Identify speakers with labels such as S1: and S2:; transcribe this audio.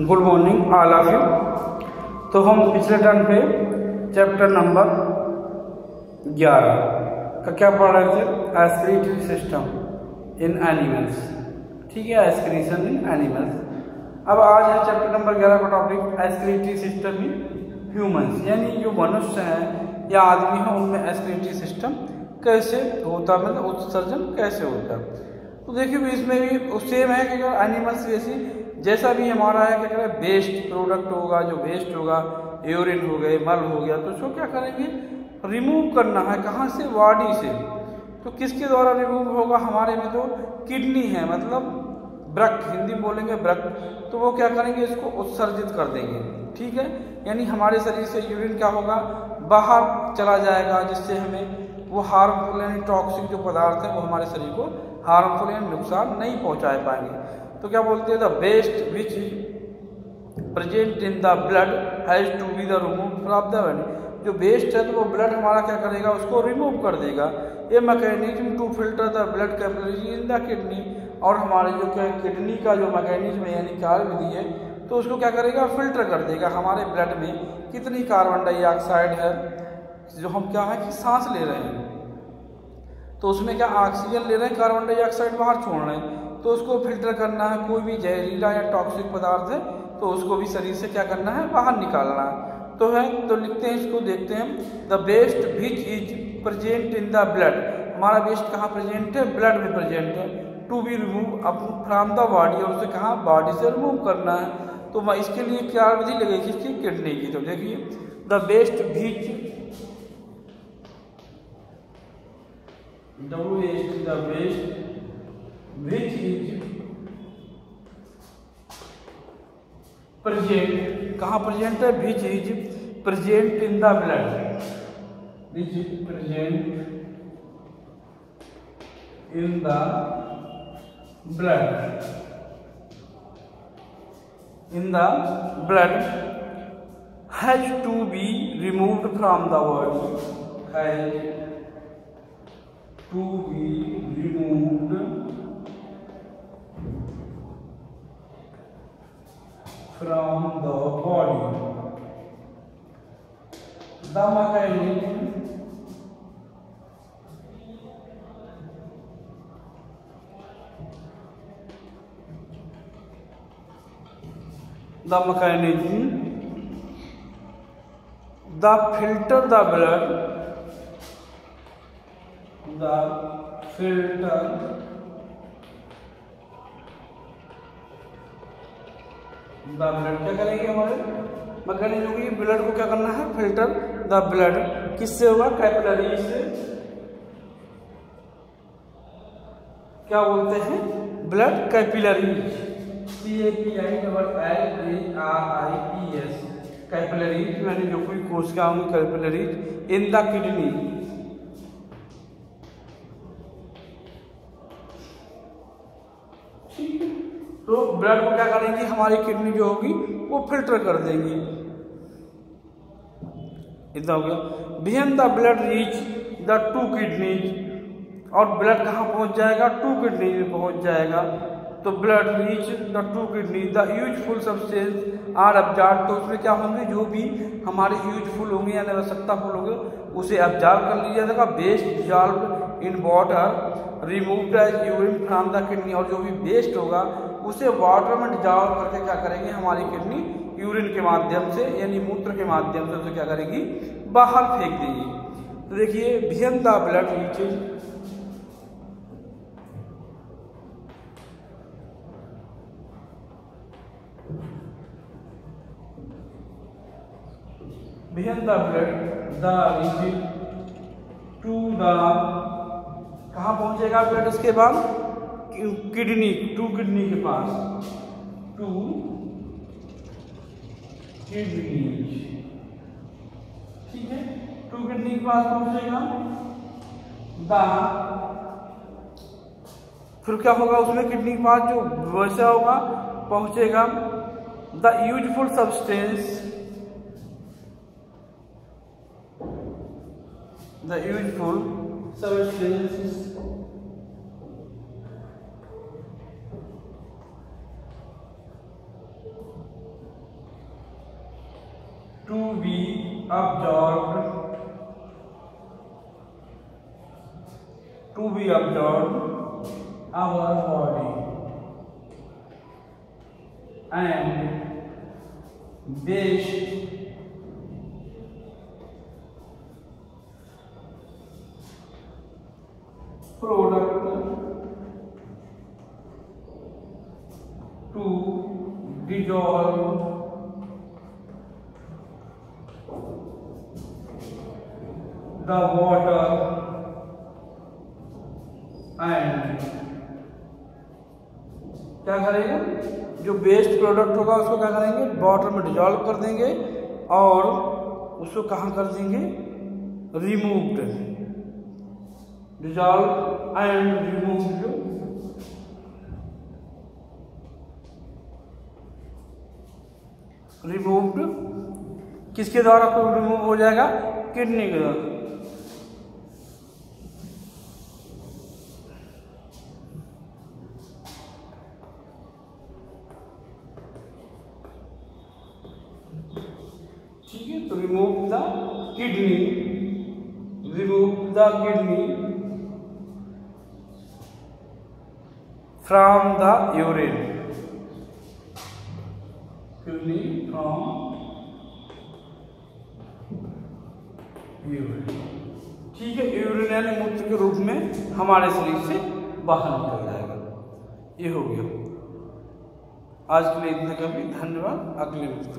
S1: Good morning all of you तो हम पिछले टर्न पे चैप्टर नंबर 11 का क्या पढ़ रहे थे? एस्क्रीटरी सिस्टम इन एनिमल्स ठीक है एस्क्रीशन इन एनिमल्स अब आज है चैप्टर नंबर 11 का topic excretory system in humans यानी जो मनुष्य हैं या आदमी हैं, उनमें एस्क्रीटरी सिस्टम कैसे होता मतलब उत्सर्जन कैसे होता है? तो देखिए, इसमें भी सेम है कि एनिमल्स जैसी जैसा भी हमारा है, क्या करें? वेस्ट प्रोडक्ट होगा, जो वेस्ट होगा यूरिन हो गए, मल हो गया तो उसको क्या करेंगे? रिमूव करना है, कहाँ से? बॉडी से। तो किसके द्वारा रिमूव होगा? हमारे में तो किडनी है मतलब ब्रक, हिंदी बोलेंगे ब्रक। तो वो क्या करेंगे? इसको उत्सर्जित कर देंगे, ठीक है? यानी हमारे शरीर से यूरिन क्या होगा? बाहर चला जाएगा, जिससे हमें वो हार्मफुल यानी टॉक्सिक जो पदार्थ है, वो हमारे शरीर को हार्मफुल यानी नुकसान नहीं पहुँचा पाएँगे। तो क्या बोलते हैं the waste which present in the blood has to be the remove from the body जो बेस्ट है तो वो ब्लड हमारा क्या करेगा, उसको रिमूव कर देगा। ये mechanism to filter the blood capillary in the kidney और हमारे जो क्या किडनी का जो मैकेनिज्म है, यानी कार्य विधि है तो उसको क्या करेगा फ़िल्टर कर देगा हमारे ब्लड में कितनी कार्बन डाइऑक्साइड है, जो हम क्या है कि सांस ले रहे हैं। तो उसमें क्या ऑक्सीजन ले रहे हैं कार्बन डाइऑक्साइड बाहर छोड़ रहे हैं। तो उसको फ़िल्टर करना है, कोई भी जहरीला या टॉक्सिक पदार्थ है तो उसको भी शरीर से क्या करना है, बाहर निकालना है। तो है तो लिखते हैं इसको, देखते हैं the waste which is present in the blood हमारा बेस्ट कहाँ प्रेजेंट है? ब्लड में प्रेजेंट है। To be remove up from the body और उसे कहाँ? बॉडी से रिमूव करना है। तो मैं इसके लिए क्या विधि लगेगी? इसकी किडनी की। तो देखिए the waste which W S the waste which is present कहाँ present है which is present in the blood which is present in the blood in the blood has to be removed from the body has to be removed from the body. The mechanism the mechanism the filter the blood the filter the blood क्या करेंगे हमारे? Mechanism होगी blood को क्या करना है? Filter the blood किससे होगा? कैपिलरी से। क्या बोलते हैं? Blood capillary C A P I double L A R I P S capillary जो कोई कैपिलरी इन द किडनी तो ब्लड को क्या करेंगे हमारी किडनी जो होगी, वो फ़िल्टर कर देंगी। इतना हो गया। When the blood reach the two kidneys और ब्लड कहाँ पहुँच जाएगा? टू किडनी में पहुँच जाएगा। तो blood reach the two kidney the useful substance are absorb तो उसमें क्या होंगे? जो भी हमारे यूजफुल होंगे या आवश्यकताफुल होंगे, उसे अब्जार्व कर लिया जाएगा। Waste dissolve in water remove urine from the kidney और जो भी वेस्ट होगा उसे वाटर में डिजॉल्व करके क्या करेंगे? हमारी किडनी यूरिन के माध्यम से, यानी मूत्र के माध्यम से उसे क्या करेगी? बाहर फेंक देगी। तो देखिए when the blood reaches when the कहाँ पहुंचेगा ब्लड उसके बाद? किडनी, टू किडनी के पास, टू किडनी, ठीक है? टू किडनी के पास पहुंचेगा, द, फिर क्या होगा उसमें किडनी के पास जो वैसा होगा, पहुंचेगा, the useful substance, the useful substance absorbed to be absorbed our body. And waste product to dissolve the water and क्या करेंगे? जो वेस्ट प्रोडक्ट होगा उसको क्या करेंगे? वाटर में डिजॉल्व कर देंगे और उसको कहाँ कर देंगे? Removed dissolve and removed removed किसके द्वारा रिमूव हो जाएगा? किडनी के द्वारा ठीक है तो remove kidney remove the kidney from the urine kidney from urine ठीक है यूरिन यानी मूत्र के रूप में हमारे शरीर से बाहर निकल जाएगा। ये हो गया। आज के लिए इतना कभी धन्यवाद। अगले मुफ़्त